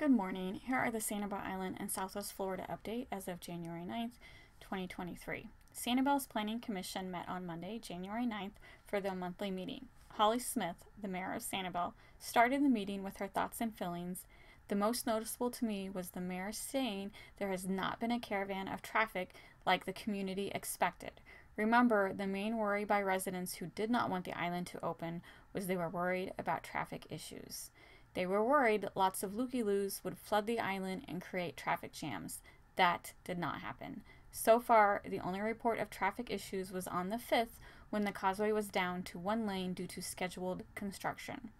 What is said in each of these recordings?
Good morning. Here are the Sanibel Island and Southwest Florida update as of January 9th, 2023. Sanibel's Planning Commission met on Monday, January 9th for their monthly meeting. Holly Smith, the mayor of Sanibel, started the meeting with her thoughts and feelings. The most noticeable to me was the mayor saying there has not been a caravan of traffic like the community expected. Remember, the main worry by residents who did not want the island to open was they were worried about traffic issues. They were worried lots of looky loos would flood the island and create traffic jams. That did not happen. So far, the only report of traffic issues was on the 5th when the causeway was down to one lane due to scheduled construction.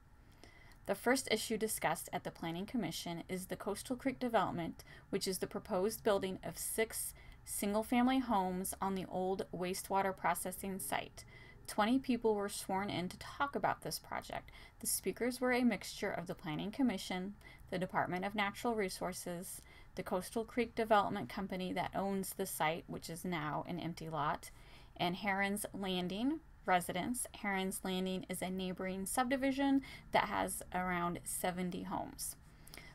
The first issue discussed at the Planning Commission is the Coastal Creek development, which is the proposed building of six single family homes on the old wastewater processing site. 20 people were sworn in to talk about this project. The speakers were a mixture of the Planning Commission, the Department of Natural Resources, the Coastal Creek Development Company that owns the site, which is now an empty lot, and Heron's Landing residents. Heron's Landing is a neighboring subdivision that has around 70 homes.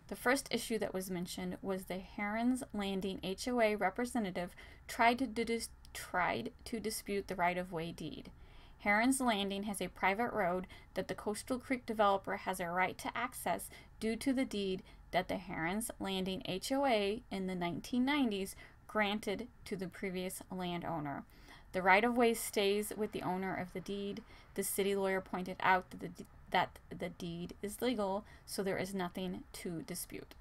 The first issue that was mentioned was the Heron's Landing HOA representative tried to, tried to dispute the right of way deed. Heron's Landing has a private road that the Coastal Creek developer has a right to access due to the deed that the Heron's Landing HOA in the 1990s granted to the previous landowner. The right of way stays with the owner of the deed. The city lawyer pointed out that the, that the deed is legal, so there is nothing to dispute.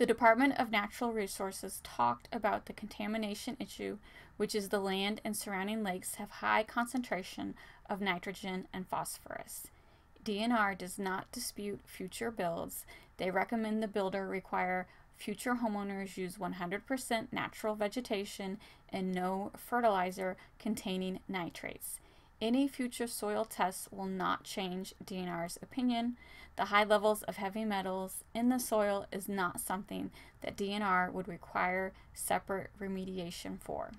The Department of Natural Resources talked about the contamination issue, which is the land and surrounding lakes have high concentration of nitrogen and phosphorus. DNR does not dispute future builds. They recommend the builder require future homeowners use 100% natural vegetation and no fertilizer containing nitrates. Any future soil tests will not change DNR's opinion. The high levels of heavy metals in the soil is not something that DNR would require separate remediation for.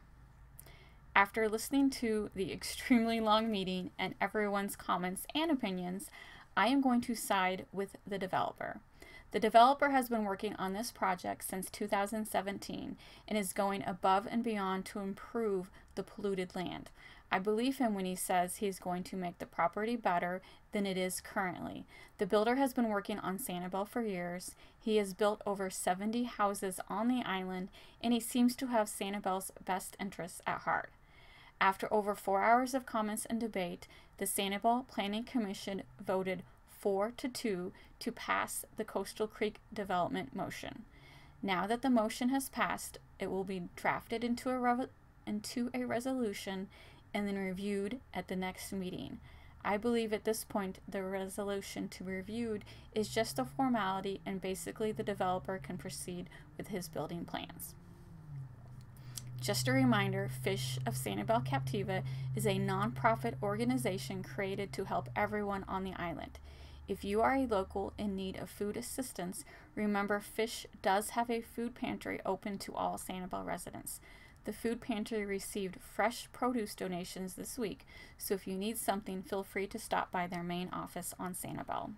After listening to the extremely long meeting and everyone's comments and opinions, I am going to side with the developer. The developer has been working on this project since 2017 and is going above and beyond to improve the polluted land. I believe him when he says he is going to make the property better than it is currently. The builder has been working on Sanibel for years. He has built over 70 houses on the island and he seems to have Sanibel's best interests at heart. After over four hours of comments and debate, the Sanibel Planning Commission voted 4 to 2 to pass the Coastal Creek development motion. Now that the motion has passed, it will be drafted into a, into a resolution and then reviewed at the next meeting. I believe at this point the resolution to be reviewed is just a formality and basically the developer can proceed with his building plans. Just a reminder, Fish of Sanibel Captiva is a nonprofit organization created to help everyone on the island. If you are a local in need of food assistance, remember Fish does have a food pantry open to all Sanibel residents. The food pantry received fresh produce donations this week, so if you need something, feel free to stop by their main office on Sanibel.